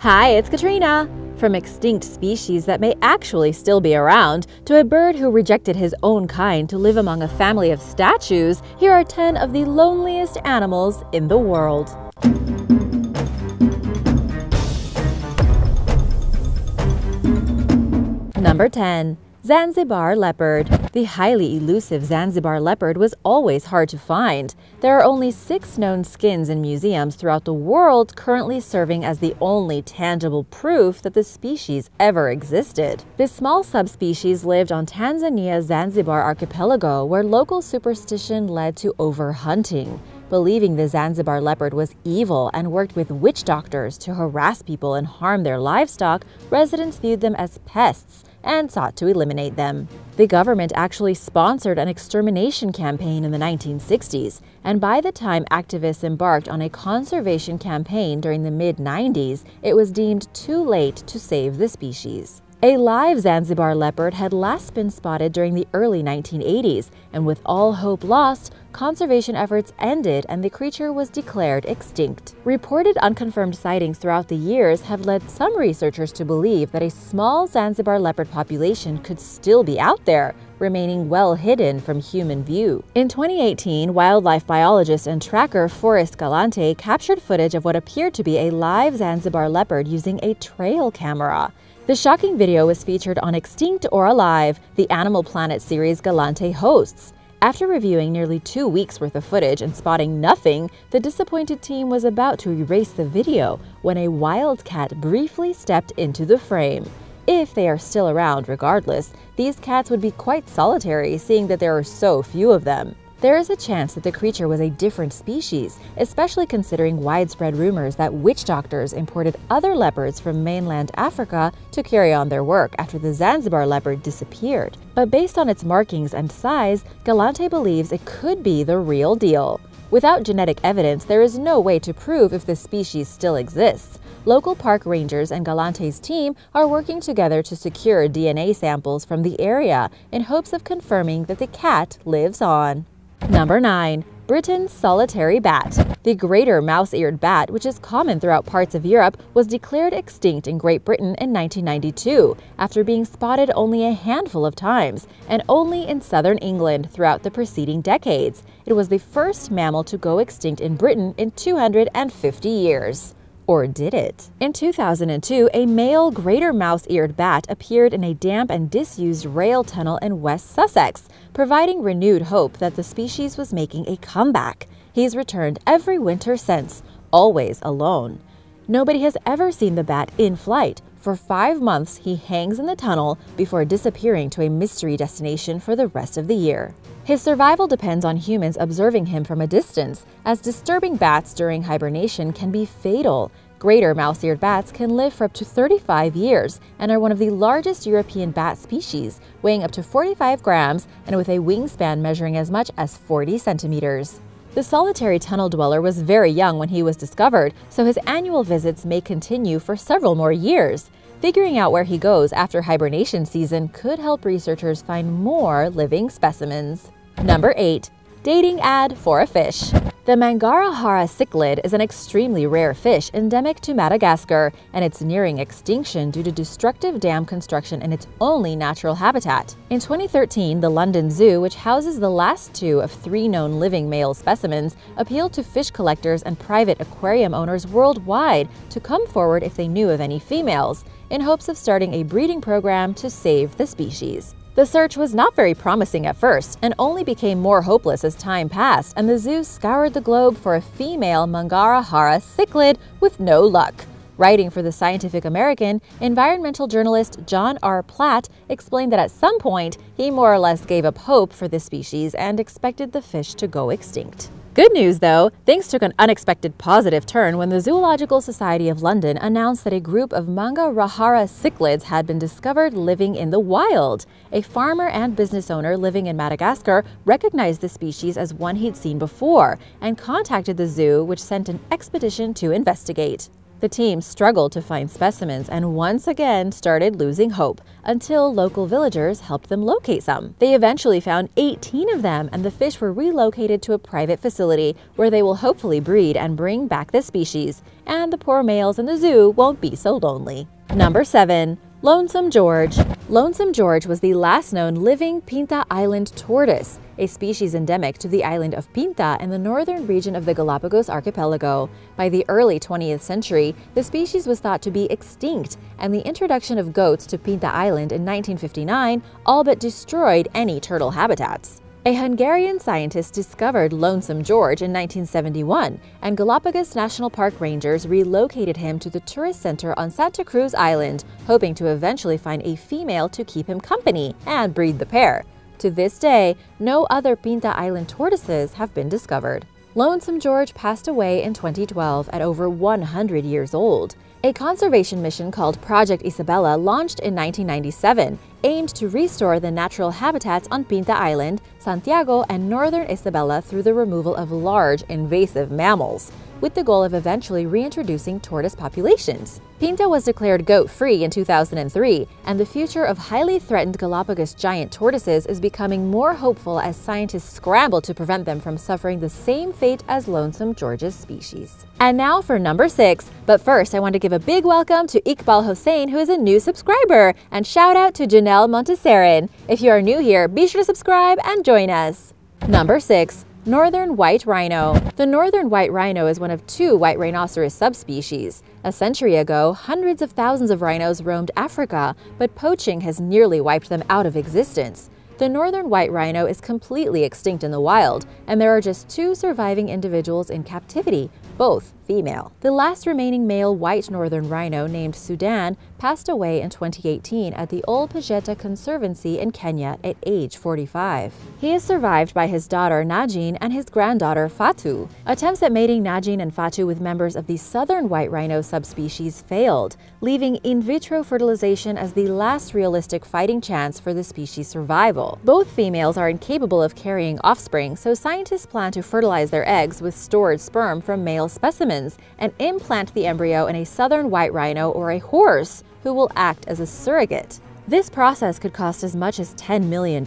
Hi, it's Katrina! From extinct species that may actually still be around, to a bird who rejected his own kind to live among a family of statues, here are 10 of the loneliest animals in the world. Number 10. Zanzibar leopard. The highly elusive Zanzibar leopard was always hard to find. There are only six known skins in museums throughout the world, currently serving as the only tangible proof that the species ever existed. This small subspecies lived on Tanzania's Zanzibar archipelago, where local superstition led to overhunting. Believing the Zanzibar leopard was evil and worked with witch doctors to harass people and harm their livestock, residents viewed them as pests and sought to eliminate them. The government actually sponsored an extermination campaign in the 1960s, and by the time activists embarked on a conservation campaign during the mid 90s, it was deemed too late to save the species. A live Zanzibar leopard had last been spotted during the early 1980s, and with all hope lost, conservation efforts ended and the creature was declared extinct. Reported unconfirmed sightings throughout the years have led some researchers to believe that a small Zanzibar leopard population could still be out there, remaining well hidden from human view. In 2018, wildlife biologist and tracker Forrest Galante captured footage of what appeared to be a live Zanzibar leopard using a trail camera. The shocking video was featured on Extinct or Alive, the Animal Planet series Galante hosts. After reviewing nearly two weeks worth of footage and spotting nothing, the disappointed team was about to erase the video when a wildcat briefly stepped into the frame. If they are still around regardless, these cats would be quite solitary seeing that there are so few of them. There is a chance that the creature was a different species, especially considering widespread rumors that witch doctors imported other leopards from mainland Africa to carry on their work after the Zanzibar leopard disappeared. But based on its markings and size, Galante believes it could be the real deal. Without genetic evidence, there is no way to prove if the species still exists. Local park rangers and Galante's team are working together to secure DNA samples from the area in hopes of confirming that the cat lives on. Number 9. Britain's solitary bat. The greater mouse-eared bat, which is common throughout parts of Europe, was declared extinct in Great Britain in 1992 after being spotted only a handful of times and only in southern England throughout the preceding decades. It was the first mammal to go extinct in Britain in 250 years. Or did it? In 2002, a male greater mouse-eared bat appeared in a damp and disused rail tunnel in West Sussex, providing renewed hope that the species was making a comeback. He's returned every winter since, always alone. Nobody has ever seen the bat in flight. For five months, he hangs in the tunnel before disappearing to a mystery destination for the rest of the year. His survival depends on humans observing him from a distance, as disturbing bats during hibernation can be fatal. Greater mouse-eared bats can live for up to 35 years and are one of the largest European bat species, weighing up to 45 grams and with a wingspan measuring as much as 40 centimeters. The solitary tunnel dweller was very young when he was discovered, so his annual visits may continue for several more years. Figuring out where he goes after hibernation season could help researchers find more living specimens. Number 8. Dating ad for a fish. The Mangarahara cichlid is an extremely rare fish endemic to Madagascar, and it's nearing extinction due to destructive dam construction in its only natural habitat. In 2013, the London Zoo, which houses the last two of three known living male specimens, appealed to fish collectors and private aquarium owners worldwide to come forward if they knew of any females, in hopes of starting a breeding program to save the species. The search was not very promising at first and only became more hopeless as time passed, and the zoo scoured the globe for a female Mangarahara cichlid with no luck. Writing for the Scientific American, environmental journalist John R. Platt explained that at some point he more or less gave up hope for this species and expected the fish to go extinct. Good news, though, things took an unexpected positive turn when the Zoological Society of London announced that a group of Mangarahara cichlids had been discovered living in the wild. A farmer and business owner living in Madagascar recognized the species as one he'd seen before and contacted the zoo, which sent an expedition to investigate. The team struggled to find specimens and once again started losing hope until local villagers helped them locate some. They eventually found 18 of them and the fish were relocated to a private facility where they will hopefully breed and bring back the species. and the poor males in the zoo won't be so lonely. Number 7. Lonesome George. Lonesome George was the last known living Pinta Island tortoise, a species endemic to the island of Pinta in the northern region of the Galapagos archipelago. By the early 20th century, the species was thought to be extinct, and the introduction of goats to Pinta Island in 1959 all but destroyed any turtle habitats. A Hungarian scientist discovered Lonesome George in 1971, and Galapagos National Park rangers relocated him to the tourist center on Santa Cruz Island, hoping to eventually find a female to keep him company and breed the pair. To this day, no other Pinta Island tortoises have been discovered. Lonesome George passed away in 2012 at over 100 years old. A conservation mission called Project Isabela launched in 1997 aimed to restore the natural habitats on Pinta Island, Santiago, and northern Isabela through the removal of large, invasive mammals with the goal of eventually reintroducing tortoise populations. Pinta was declared goat-free in 2003, and the future of highly threatened Galapagos giant tortoises is becoming more hopeful as scientists scramble to prevent them from suffering the same fate as Lonesome George's species. And now for number 6, but first I want to give a big welcome to Iqbal Hossein who is a new subscriber, and shout out to Janelle Monteserin. If you are new here, be sure to subscribe and join us. Number 6. Northern white rhino. The northern white rhino is one of two white rhinoceros subspecies. A century ago, hundreds of thousands of rhinos roamed Africa, but poaching has nearly wiped them out of existence. The northern white rhino is completely extinct in the wild, and there are just two surviving individuals in captivity, both female. The last remaining male white northern rhino named Sudan passed away in 2018 at the Ol Pejeta Conservancy in Kenya at age 45. He is survived by his daughter Najin and his granddaughter Fatu. Attempts at mating Najin and Fatu with members of the southern white rhino subspecies failed, leaving in vitro fertilization as the last realistic fighting chance for the species' survival. Both females are incapable of carrying offspring, so scientists plan to fertilize their eggs with stored sperm from male specimens and implant the embryo in a southern white rhino or a horse who will act as a surrogate. This process could cost as much as $10 million,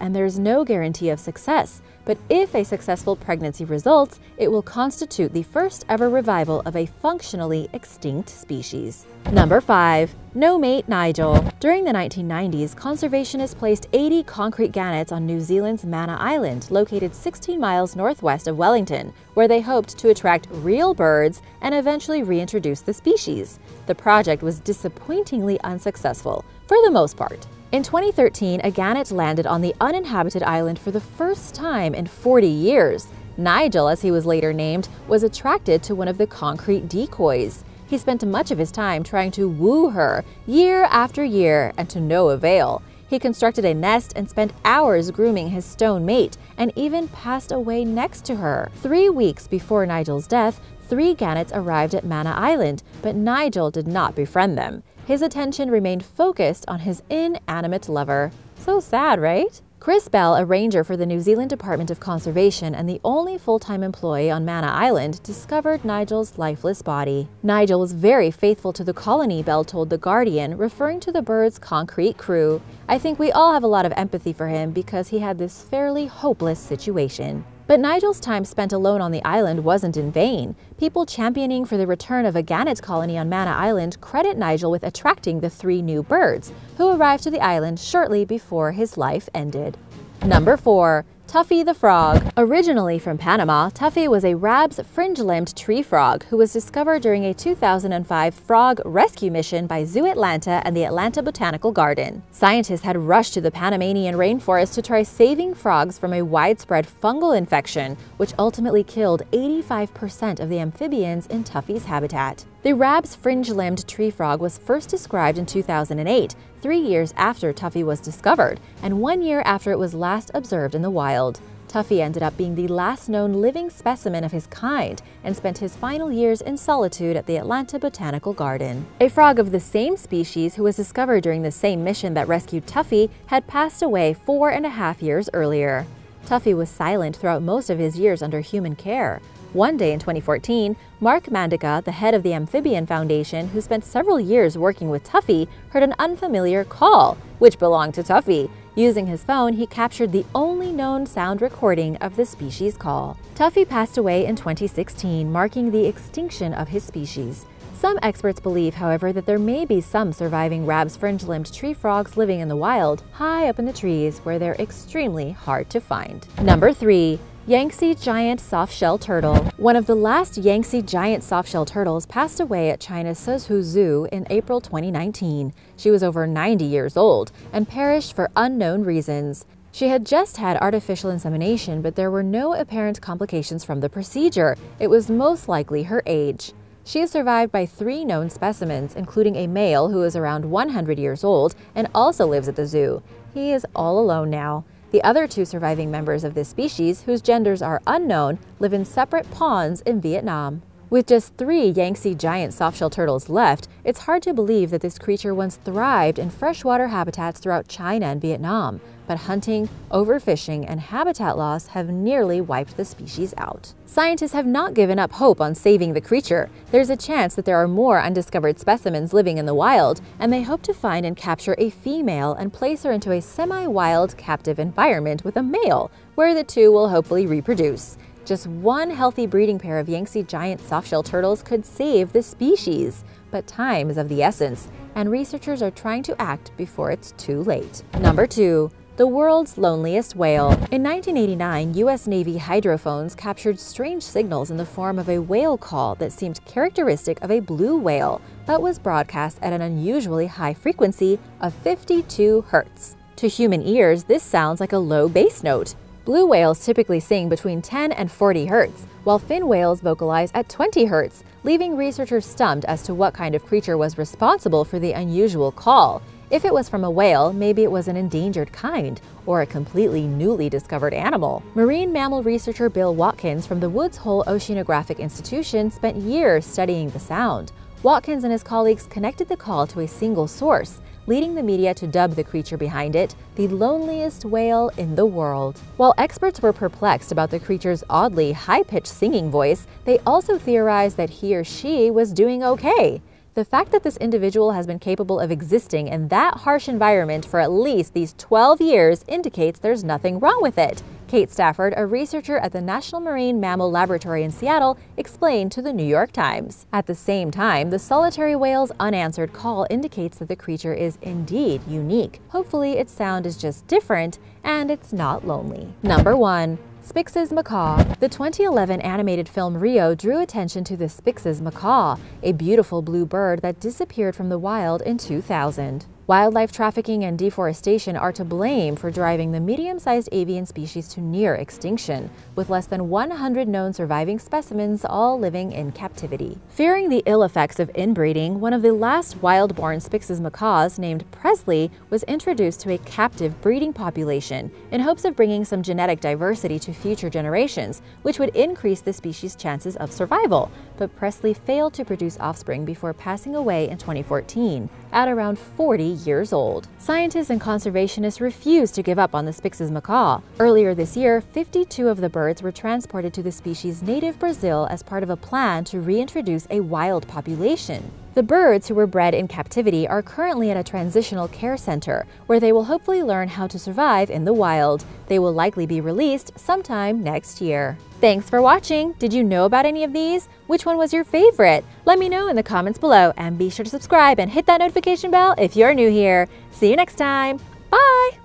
and there's no guarantee of success. But if a successful pregnancy results, it will constitute the first ever revival of a functionally extinct species. Number 5. No Mate Nigel During the 1990s, conservationists placed 80 concrete gannets on New Zealand's Mana Island, located 16 miles northwest of Wellington, where they hoped to attract real birds and eventually reintroduce the species. The project was disappointingly unsuccessful, for the most part. In 2013, a gannet landed on the uninhabited island for the first time in 40 years. Nigel, as he was later named, was attracted to one of the concrete decoys. He spent much of his time trying to woo her, year after year, and to no avail. He constructed a nest and spent hours grooming his stone mate, and even passed away next to her. Three weeks before Nigel's death, three gannets arrived at Mana Island, but Nigel did not befriend them his attention remained focused on his inanimate lover. So sad, right? Chris Bell, a ranger for the New Zealand Department of Conservation and the only full-time employee on Mana Island, discovered Nigel's lifeless body. Nigel was very faithful to the colony, Bell told The Guardian, referring to the bird's concrete crew. I think we all have a lot of empathy for him because he had this fairly hopeless situation. But Nigel's time spent alone on the island wasn't in vain. People championing for the return of a gannet colony on Mana Island credit Nigel with attracting the three new birds, who arrived to the island shortly before his life ended. Number 4. Tuffy the Frog. Originally from Panama, Tuffy was a Rabbs' fringe-limbed tree frog who was discovered during a 2005 frog rescue mission by Zoo Atlanta and the Atlanta Botanical Garden. Scientists had rushed to the Panamanian rainforest to try saving frogs from a widespread fungal infection, which ultimately killed 85% of the amphibians in Tuffy's habitat. The Rabbs' fringe-limbed tree frog was first described in 2008, three years after Tuffy was discovered, and one year after it was last observed in the wild. Tuffy ended up being the last known living specimen of his kind and spent his final years in solitude at the Atlanta Botanical Garden. A frog of the same species who was discovered during the same mission that rescued Tuffy had passed away four and a half years earlier. Tuffy was silent throughout most of his years under human care. One day in 2014, Mark Mandica, the head of the Amphibian Foundation, who spent several years working with Tuffy, heard an unfamiliar call, which belonged to Tuffy. Using his phone, he captured the only known sound recording of the species call. Tuffy passed away in 2016, marking the extinction of his species. Some experts believe, however, that there may be some surviving Rabbs' fringe-limbed tree frogs living in the wild, high up in the trees where they're extremely hard to find. Number 3. Yangtze giant softshell turtle. One of the last Yangtze giant softshell turtles passed away at China's Suzhou Zoo in April 2019. She was over 90 years old and perished for unknown reasons. She had just had artificial insemination, but there were no apparent complications from the procedure. It was most likely her age. She is survived by three known specimens, including a male who is around 100 years old and also lives at the zoo. He is all alone now. The other two surviving members of this species, whose genders are unknown, live in separate ponds in Vietnam. With just three Yangtze giant softshell turtles left, it's hard to believe that this creature once thrived in freshwater habitats throughout China and Vietnam, but hunting, overfishing, and habitat loss have nearly wiped the species out. Scientists have not given up hope on saving the creature. There's a chance that there are more undiscovered specimens living in the wild, and they hope to find and capture a female and place her into a semi-wild captive environment with a male, where the two will hopefully reproduce. Just one healthy breeding pair of Yangtze giant softshell turtles could save the species. But time is of the essence, and researchers are trying to act before it's too late. Number 2. The world's loneliest whale. In 1989, U.S. Navy hydrophones captured strange signals in the form of a whale call that seemed characteristic of a blue whale, but was broadcast at an unusually high frequency of 52 hertz. To human ears, this sounds like a low bass note, Blue whales typically sing between 10 and 40 hertz, while fin whales vocalize at 20 hertz, leaving researchers stumped as to what kind of creature was responsible for the unusual call. If it was from a whale, maybe it was an endangered kind, or a completely newly discovered animal. Marine mammal researcher Bill Watkins from the Woods Hole Oceanographic Institution spent years studying the sound. Watkins and his colleagues connected the call to a single source, leading the media to dub the creature behind it the loneliest whale in the world. While experts were perplexed about the creature's oddly high-pitched singing voice, they also theorized that he or she was doing okay. The fact that this individual has been capable of existing in that harsh environment for at least these 12 years indicates there's nothing wrong with it. Kate Stafford, a researcher at the National Marine Mammal Laboratory in Seattle, explained to the New York Times. At the same time, the solitary whale's unanswered call indicates that the creature is indeed unique. Hopefully, its sound is just different and it's not lonely. Number 1. Spix's Macaw. The 2011 animated film Rio drew attention to the Spix's macaw, a beautiful blue bird that disappeared from the wild in 2000. Wildlife trafficking and deforestation are to blame for driving the medium-sized avian species to near extinction, with less than 100 known surviving specimens all living in captivity. Fearing the ill effects of inbreeding, one of the last wild-born Spix's macaws, named Presley, was introduced to a captive breeding population in hopes of bringing some genetic diversity to future generations, which would increase the species' chances of survival. But Presley failed to produce offspring before passing away in 2014, at around 40 years old. Scientists and conservationists refuse to give up on the Spix's macaw. Earlier this year, 52 of the birds were transported to the species' native Brazil as part of a plan to reintroduce a wild population. The birds who were bred in captivity are currently at a transitional care center, where they will hopefully learn how to survive in the wild. They will likely be released sometime next year. Thanks for watching! Did you know about any of these? Which one was your favorite? Let me know in the comments below and be sure to subscribe and hit that notification bell if you're new here. See you next time! Bye!